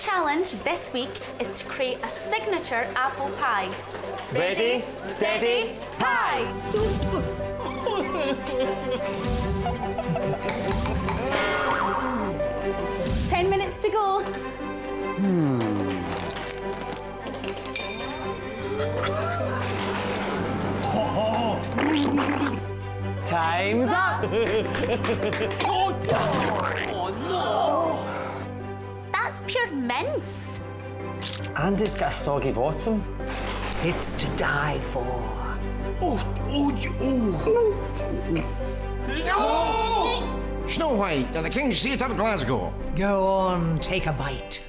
challenge this week is to create a signature apple pie. Ready, steady, pie! Ten minutes to go. Hmm. Time's up! Oh, That's pure mince. And it's got a soggy bottom. It's to die for. Oh, oh, you, oh. Snow White at the King's Theatre, of Glasgow. Go on, take a bite.